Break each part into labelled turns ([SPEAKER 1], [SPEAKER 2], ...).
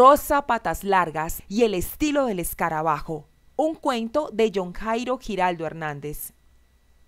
[SPEAKER 1] Rosa Patas Largas y el estilo del escarabajo. Un cuento de John Jairo Giraldo Hernández.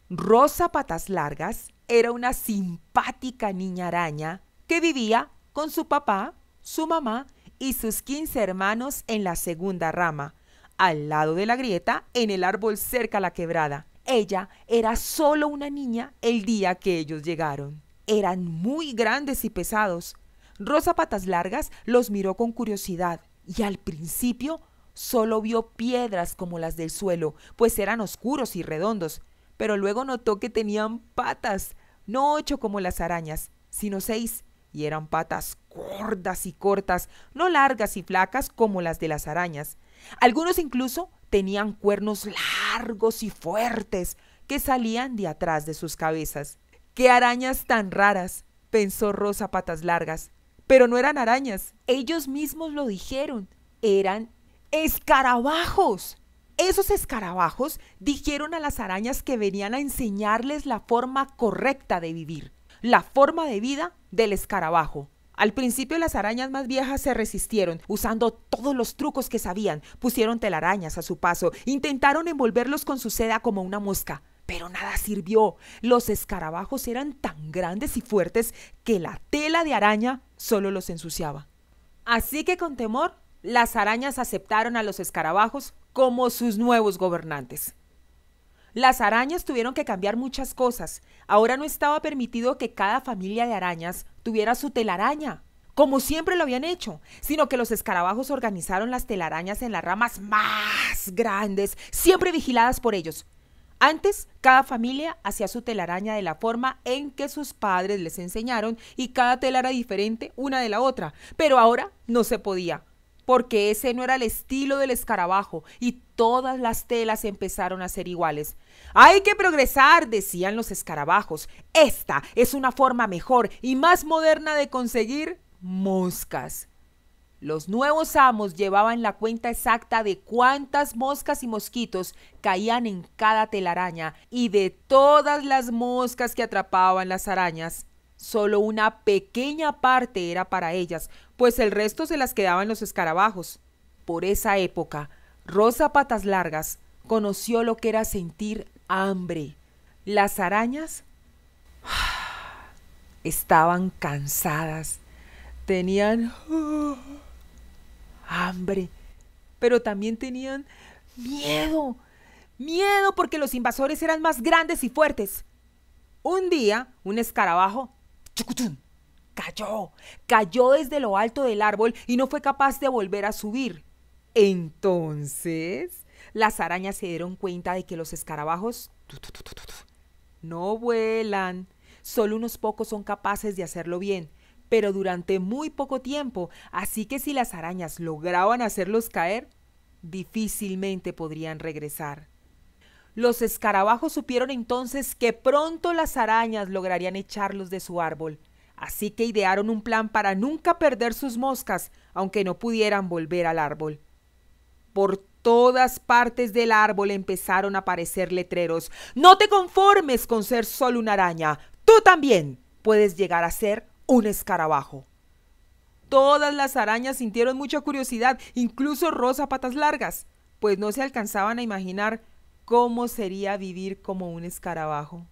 [SPEAKER 1] Rosa Patas Largas era una simpática niña araña que vivía con su papá, su mamá y sus 15 hermanos en la segunda rama, al lado de la grieta, en el árbol cerca a la quebrada. Ella era solo una niña el día que ellos llegaron. Eran muy grandes y pesados. Rosa Patas Largas los miró con curiosidad y al principio solo vio piedras como las del suelo, pues eran oscuros y redondos, pero luego notó que tenían patas, no ocho como las arañas, sino seis, y eran patas gordas y cortas, no largas y flacas como las de las arañas. Algunos incluso tenían cuernos largos y fuertes que salían de atrás de sus cabezas. ¡Qué arañas tan raras! pensó Rosa Patas Largas. Pero no eran arañas, ellos mismos lo dijeron, eran escarabajos. Esos escarabajos dijeron a las arañas que venían a enseñarles la forma correcta de vivir, la forma de vida del escarabajo. Al principio las arañas más viejas se resistieron, usando todos los trucos que sabían. Pusieron telarañas a su paso, intentaron envolverlos con su seda como una mosca. Pero nada sirvió. Los escarabajos eran tan grandes y fuertes que la tela de araña solo los ensuciaba. Así que con temor, las arañas aceptaron a los escarabajos como sus nuevos gobernantes. Las arañas tuvieron que cambiar muchas cosas. Ahora no estaba permitido que cada familia de arañas tuviera su telaraña, como siempre lo habían hecho, sino que los escarabajos organizaron las telarañas en las ramas más grandes, siempre vigiladas por ellos. Antes, cada familia hacía su telaraña de la forma en que sus padres les enseñaron y cada tela era diferente una de la otra, pero ahora no se podía, porque ese no era el estilo del escarabajo y todas las telas empezaron a ser iguales. Hay que progresar, decían los escarabajos. Esta es una forma mejor y más moderna de conseguir moscas. Los nuevos amos llevaban la cuenta exacta de cuántas moscas y mosquitos caían en cada telaraña y de todas las moscas que atrapaban las arañas. Solo una pequeña parte era para ellas, pues el resto se las quedaban los escarabajos. Por esa época, Rosa Patas Largas conoció lo que era sentir hambre. Las arañas estaban cansadas, tenían hambre, pero también tenían miedo. Miedo porque los invasores eran más grandes y fuertes. Un día, un escarabajo cayó, cayó desde lo alto del árbol y no fue capaz de volver a subir. Entonces, las arañas se dieron cuenta de que los escarabajos no vuelan. Solo unos pocos son capaces de hacerlo bien pero durante muy poco tiempo, así que si las arañas lograban hacerlos caer, difícilmente podrían regresar. Los escarabajos supieron entonces que pronto las arañas lograrían echarlos de su árbol, así que idearon un plan para nunca perder sus moscas, aunque no pudieran volver al árbol. Por todas partes del árbol empezaron a aparecer letreros. No te conformes con ser solo una araña, tú también puedes llegar a ser un escarabajo. Todas las arañas sintieron mucha curiosidad, incluso Rosa Patas Largas, pues no se alcanzaban a imaginar cómo sería vivir como un escarabajo.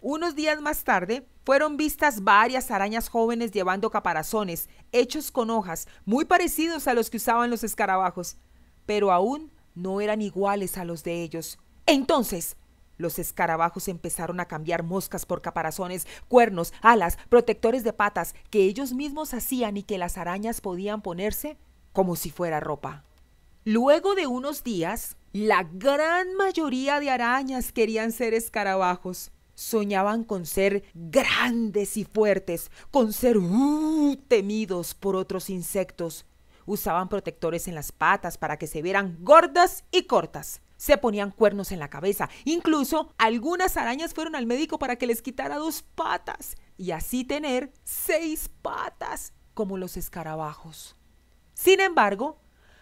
[SPEAKER 1] Unos días más tarde, fueron vistas varias arañas jóvenes llevando caparazones, hechos con hojas, muy parecidos a los que usaban los escarabajos, pero aún no eran iguales a los de ellos. Entonces, los escarabajos empezaron a cambiar moscas por caparazones, cuernos, alas, protectores de patas que ellos mismos hacían y que las arañas podían ponerse como si fuera ropa. Luego de unos días, la gran mayoría de arañas querían ser escarabajos. Soñaban con ser grandes y fuertes, con ser uh, temidos por otros insectos. Usaban protectores en las patas para que se vieran gordas y cortas se ponían cuernos en la cabeza. Incluso algunas arañas fueron al médico para que les quitara dos patas y así tener seis patas como los escarabajos. Sin embargo,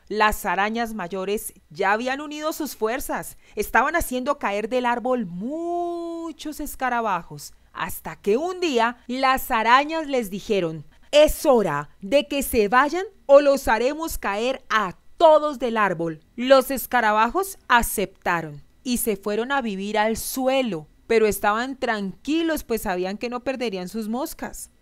[SPEAKER 1] las arañas mayores ya habían unido sus fuerzas, estaban haciendo caer del árbol muchos escarabajos, hasta que un día las arañas les dijeron, Es hora de que se vayan o los haremos caer a todos del árbol. Los escarabajos aceptaron y se fueron a vivir al suelo, pero estaban tranquilos pues sabían que no perderían sus moscas.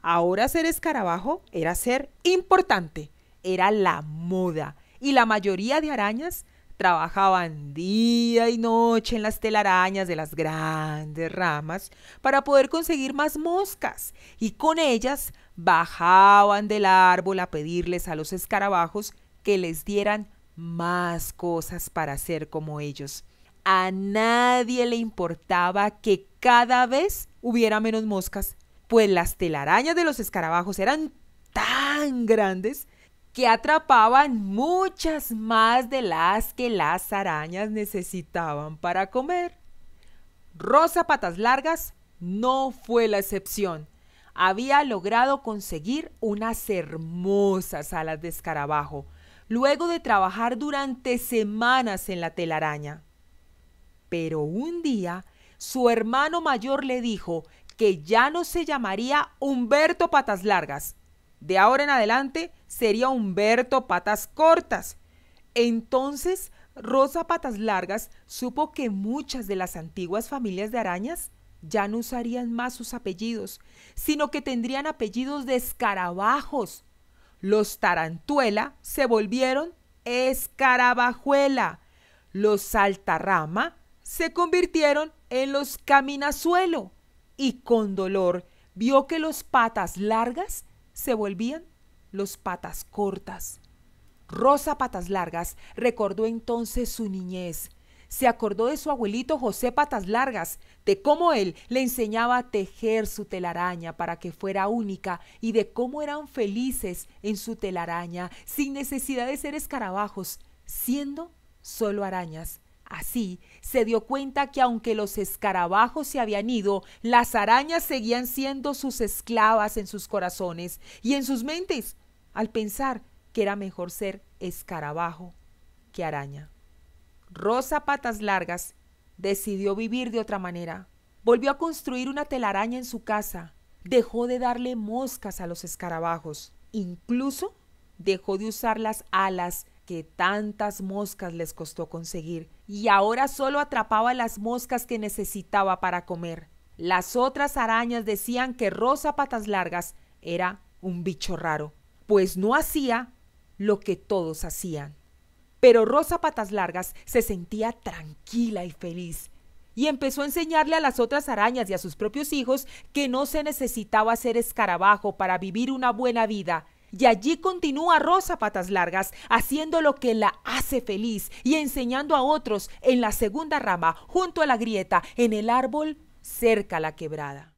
[SPEAKER 1] Ahora ser escarabajo era ser importante, era la moda y la mayoría de arañas trabajaban día y noche en las telarañas de las grandes ramas para poder conseguir más moscas y con ellas bajaban del árbol a pedirles a los escarabajos que les dieran más cosas para hacer como ellos. A nadie le importaba que cada vez hubiera menos moscas pues las telarañas de los escarabajos eran tan grandes que atrapaban muchas más de las que las arañas necesitaban para comer. Rosa Patas Largas no fue la excepción. Había logrado conseguir unas hermosas alas de escarabajo, luego de trabajar durante semanas en la telaraña. Pero un día su hermano mayor le dijo que ya no se llamaría Humberto Patas Largas. De ahora en adelante sería Humberto Patas Cortas. Entonces, Rosa Patas Largas supo que muchas de las antiguas familias de arañas ya no usarían más sus apellidos, sino que tendrían apellidos de escarabajos. Los tarantuela se volvieron escarabajuela. Los saltarrama se convirtieron en los caminazuelo y con dolor vio que los patas largas se volvían los patas cortas. Rosa Patas Largas recordó entonces su niñez. Se acordó de su abuelito José Patas Largas, de cómo él le enseñaba a tejer su telaraña para que fuera única y de cómo eran felices en su telaraña sin necesidad de ser escarabajos, siendo solo arañas Así se dio cuenta que aunque los escarabajos se habían ido, las arañas seguían siendo sus esclavas en sus corazones y en sus mentes, al pensar que era mejor ser escarabajo que araña. Rosa Patas Largas decidió vivir de otra manera. Volvió a construir una telaraña en su casa. Dejó de darle moscas a los escarabajos. Incluso dejó de usar las alas que tantas moscas les costó conseguir, y ahora solo atrapaba las moscas que necesitaba para comer. Las otras arañas decían que Rosa Patas Largas era un bicho raro, pues no hacía lo que todos hacían. Pero Rosa Patas Largas se sentía tranquila y feliz, y empezó a enseñarle a las otras arañas y a sus propios hijos que no se necesitaba ser escarabajo para vivir una buena vida, y allí continúa Rosa Patas Largas haciendo lo que la hace feliz y enseñando a otros en la segunda rama, junto a la grieta, en el árbol cerca a la quebrada.